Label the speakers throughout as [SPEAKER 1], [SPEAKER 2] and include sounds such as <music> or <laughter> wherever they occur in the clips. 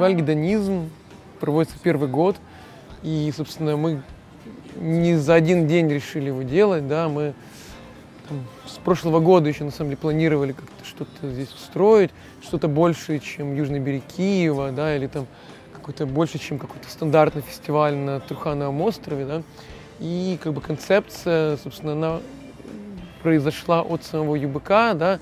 [SPEAKER 1] Фестиваль «Гедонизм» проводится первый год, и, собственно, мы не за один день решили его делать, да, мы там, с прошлого года еще, на самом деле, планировали как-то что-то здесь устроить, что-то большее, чем Южный берег Киева, да, или там какой-то больше, чем какой-то стандартный фестиваль на Трухановом острове, да, и как бы концепция, собственно, она произошла от самого ЮБК, да,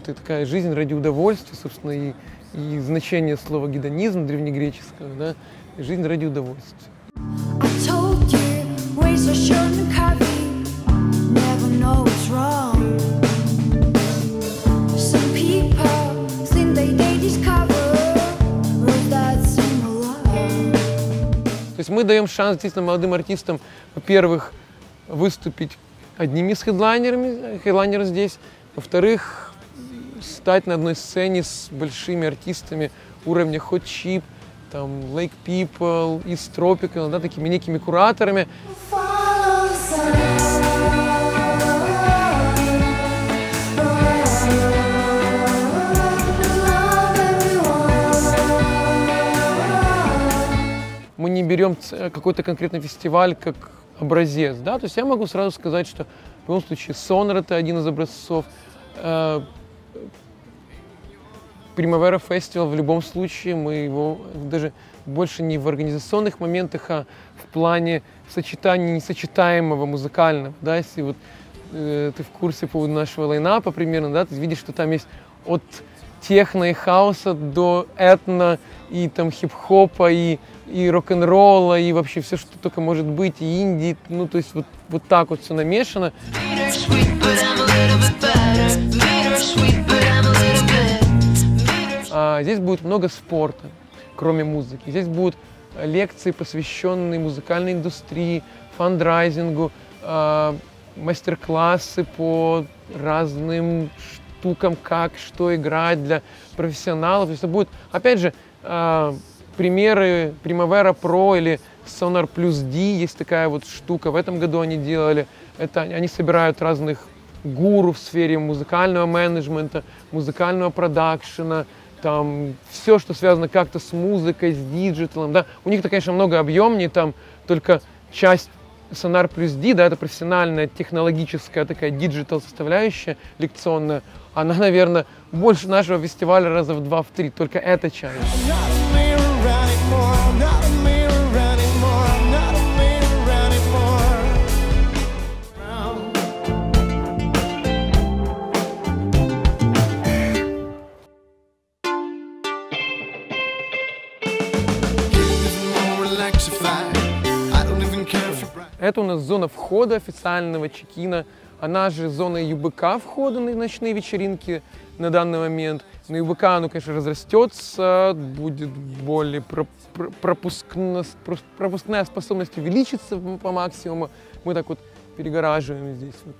[SPEAKER 1] это такая жизнь ради удовольствия, собственно, и, и значение слова гедонизм древнегреческого, да, жизнь ради удовольствия. То есть мы даем шанс действительно молодым артистам, во-первых, выступить одними из хедлайнерами, хедлайнеров здесь, во-вторых, стать на одной сцене с большими артистами уровня Hot Chip, там, Lake People, East Tropical, да, такими некими кураторами. Мы не берем ц- какой-то конкретный фестиваль как образец, да, то есть я могу сразу сказать, что в любом случае Сонор это один из образцов, Примавера фестивал в любом случае мы его даже больше не в организационных моментах, а в плане сочетания несочетаемого музыкального, да, если вот э, ты в курсе по нашего лайнапа примерно, да, ты видишь, что там есть от техно и хаоса до этно и там хип-хопа и, и рок-н-ролла и вообще все, что только может быть, и инди, ну то есть вот, вот так вот все намешано.
[SPEAKER 2] Bittersweet,
[SPEAKER 1] здесь будет много спорта, кроме музыки. Здесь будут лекции, посвященные музыкальной индустрии, фандрайзингу, а, мастер-классы по разным штукам, как, что играть для профессионалов. То есть это будет, опять же, а, примеры Primavera Pro или Sonar Plus D, есть такая вот штука, в этом году они делали. Это они собирают разных гуру в сфере музыкального менеджмента, музыкального продакшена, там все, что связано как-то с музыкой, с диджиталом, да. У них-то, конечно, много объемнее, там только часть Sonar Plus D, да, это профессиональная, технологическая такая digital составляющая лекционная, она, наверное, больше нашего фестиваля раза в два, в три, только эта часть. Это у нас зона входа официального чекина. Она же зона ЮБК входа на ночные вечеринки на данный момент. На ЮБК оно, конечно, разрастется, будет более про- про- пропускно- пропускная способность увеличится по максимуму. Мы так вот перегораживаем здесь вот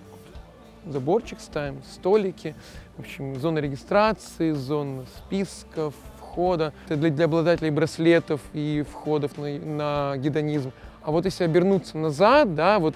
[SPEAKER 1] заборчик ставим, столики. В общем, зона регистрации, зона списков, входа. Для, для обладателей браслетов и входов на, на гедонизм. А вот если обернуться назад, да, вот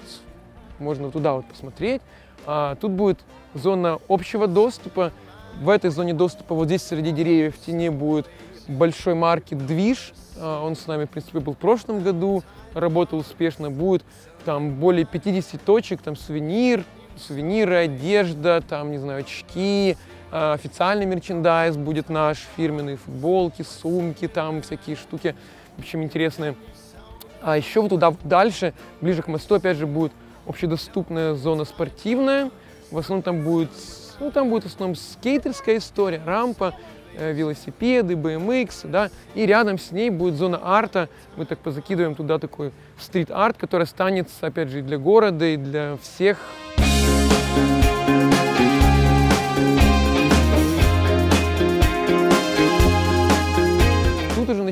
[SPEAKER 1] можно туда вот посмотреть, а, тут будет зона общего доступа. В этой зоне доступа вот здесь среди деревьев в тени будет большой маркет «Движ». А, Он с нами, в принципе, был в прошлом году, работал успешно. Будет там более 50 точек, там сувенир, сувениры, одежда, там, не знаю, очки, официальный мерчендайз будет наш, фирменные футболки, сумки, там всякие штуки, в общем, интересные. А еще вот туда дальше, ближе к мосту, опять же, будет общедоступная зона спортивная. В основном там будет, ну, там будет в основном скейтерская история, рампа, э, велосипеды, BMX, да, и рядом с ней будет зона арта. Мы так позакидываем туда такой стрит-арт, который останется, опять же, и для города, и для всех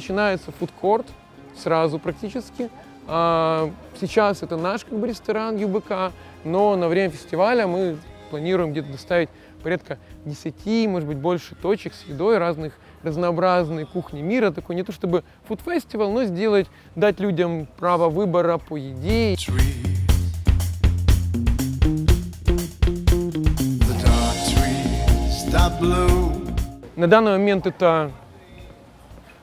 [SPEAKER 1] начинается фудкорт сразу практически. А, Сейчас это наш как бы ресторан ЮБК, но на время фестиваля мы планируем где-то доставить порядка 10, может быть, больше точек с едой разных, разнообразной кухни мира. Такой не то чтобы фуд-фестивал, но сделать, дать людям право выбора по еде. На данный момент это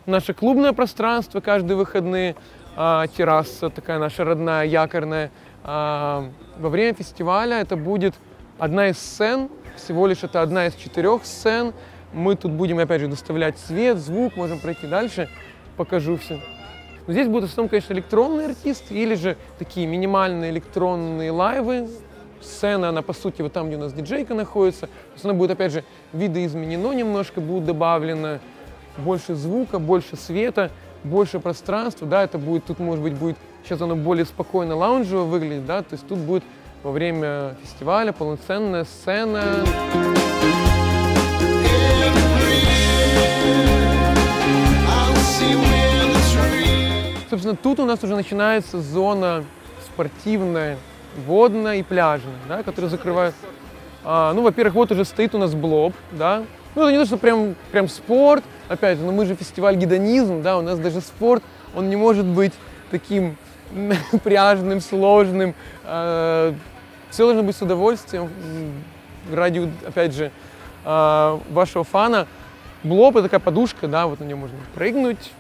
[SPEAKER 1] наше клубное пространство каждые выходные, а, терраса такая наша родная, якорная. А, во время фестиваля это будет одна из сцен, всего лишь это одна из четырех сцен. Мы тут будем, опять же, доставлять свет, звук, можем пройти дальше, покажу все. Но здесь будут в основном, конечно, электронные артисты или же такие минимальные электронные лайвы. Сцена, она по сути вот там, где у нас диджейка находится. Есть она будет, опять же, видоизменено немножко, будет добавлено больше звука, больше света, больше пространства, да, это будет, тут может быть будет, сейчас оно более спокойно лаунжево выглядит, да, то есть тут будет во время фестиваля полноценная сцена. Собственно, тут у нас уже начинается зона спортивная, водная и пляжная, да, которая закрывает. А, ну, во-первых, вот уже стоит у нас блоб, да. Ну, это не то, что прям, прям спорт, опять же, но мы же фестиваль гедонизм, да, у нас даже спорт, он не может быть таким <laughs> пряжным, сложным. все должно быть с удовольствием, ради, опять же, а, вашего фана. Блоб — это такая подушка, да, вот на нее можно прыгнуть,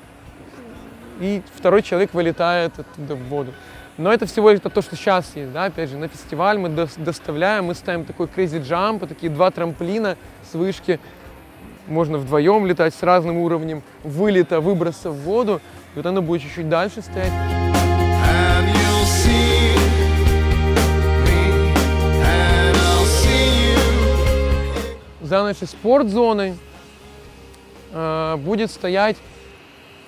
[SPEAKER 1] и второй человек вылетает оттуда в воду. Но это всего лишь то, что сейчас есть, да, опять же, на фестиваль мы дос- доставляем, мы ставим такой crazy jump, такие два трамплина с вышки, можно вдвоем летать с разным уровнем вылета, выброса в воду, и вот оно будет чуть-чуть дальше стоять. За нашей спортзоной э, будет стоять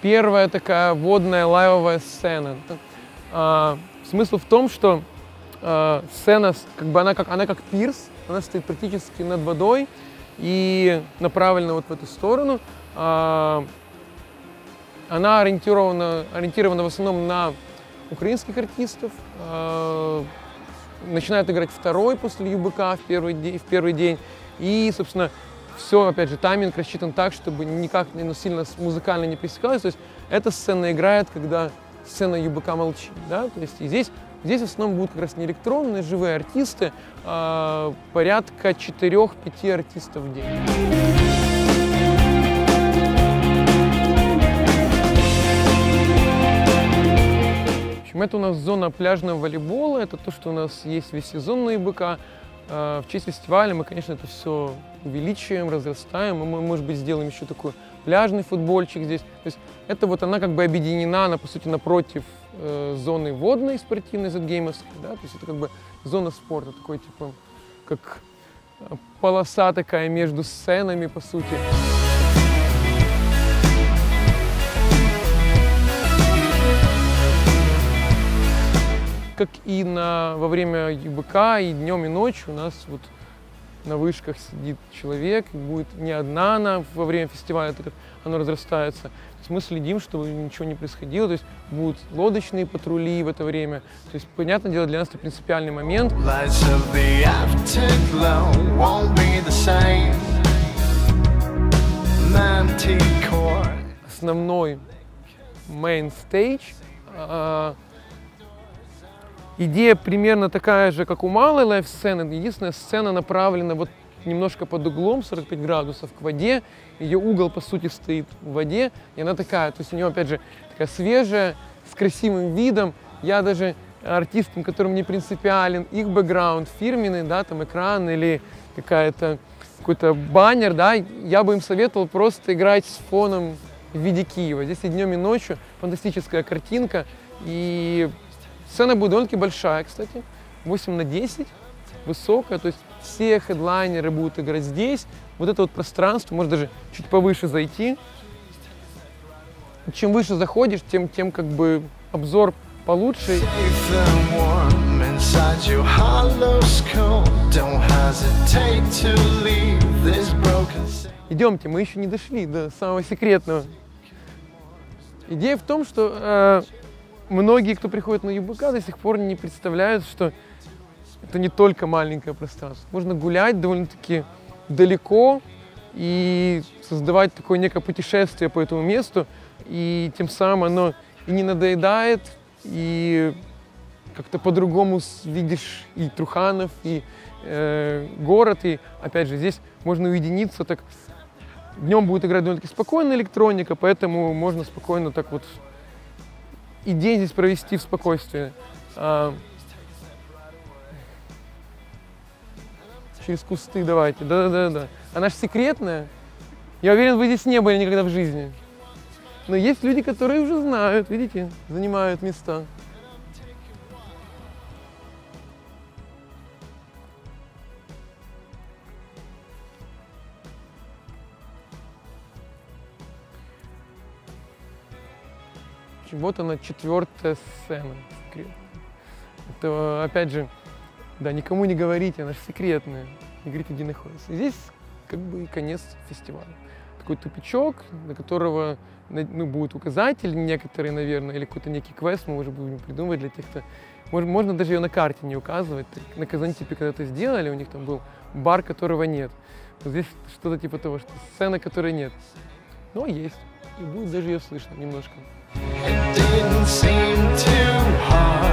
[SPEAKER 1] первая такая водная лайвовая сцена. А, смысл в том, что э, сцена, как бы она как, она как пирс, она стоит практически над водой и направлена вот в эту сторону. А, она ориентирована, ориентирована в основном на украинских артистов. А, начинает играть второй после ЮБК в первый, де- в первый день. И, собственно, все, опять же, тайминг рассчитан так, чтобы никак ну, сильно музыкально не пересекалось. То есть эта сцена играет, когда сцена ЮБК молчит. Да? То есть и здесь, здесь в основном будут как раз не электронные, живые артисты, а, порядка 4-5 артистов в день. В это у нас зона пляжного волейбола, это то, что у нас есть весь сезон на ИБК. А, В честь фестиваля мы, конечно, это все увеличиваем, разрастаем. Мы, может быть, сделаем еще такой пляжный футбольчик здесь. То есть это вот она как бы объединена, она, по сути, напротив э, зоны водной спортивной, зетгеймовской, да, то есть это как бы зона спорта, такой, типа, как э, полоса такая между сценами, по сути. как и на, во время ЮБК, и днем, и ночью у нас вот на вышках сидит человек, будет не одна она во время фестиваля, так как оно разрастается. То есть мы следим, чтобы ничего не происходило, то есть будут лодочные патрули в это время. То есть, понятное дело, для нас это принципиальный момент. Основной main stage. Идея примерно такая же, как у малой лайф-сцены. Единственная сцена направлена вот немножко под углом 45 градусов к воде. Ее угол, по сути, стоит в воде. И она такая, то есть у нее, опять же, такая свежая, с красивым видом. Я даже артистам, которым не принципиален их бэкграунд фирменный, да, там экран или какая-то какой-то баннер, да, я бы им советовал просто играть с фоном в виде Киева. Здесь и днем, и ночью фантастическая картинка. И сцена будет довольно-таки большая, кстати, 8 на 10, высокая, то есть все хедлайнеры будут играть здесь. Вот это вот пространство, может даже чуть повыше зайти. Чем выше заходишь, тем, тем как бы обзор получше. Идемте, мы еще не дошли до самого секретного. Идея в том, что э, многие, кто приходит на ЮБК, до сих пор не представляют, что это не только маленькое пространство. Можно гулять довольно-таки далеко и создавать такое некое путешествие по этому месту, и тем самым оно и не надоедает, и как-то по-другому видишь и Труханов, и э, город, и опять же здесь можно уединиться так Днем будет играть довольно-таки спокойная электроника, поэтому можно спокойно так вот и день здесь провести в спокойствии. А, через кусты давайте, да-да-да. Она же секретная. Я уверен, вы здесь не были никогда в жизни. Но есть люди, которые уже знают, видите, занимают места. Вот она, четвертая сцена. Это, опять же, да, никому не говорите, она же секретная. Не говорите, где находится. И здесь как бы и конец фестиваля. Такой тупичок, до которого на- ну, будет указатель некоторые, наверное, или какой-то некий квест мы уже будем придумывать для тех, кто... Мож- Можно даже ее на карте не указывать. На Казантипе когда-то сделали, у них там был бар, которого нет. Вот здесь что-то типа того, что сцена, которой нет. Но есть. И будет даже ее слышно немножко.
[SPEAKER 3] It didn't seem too hard.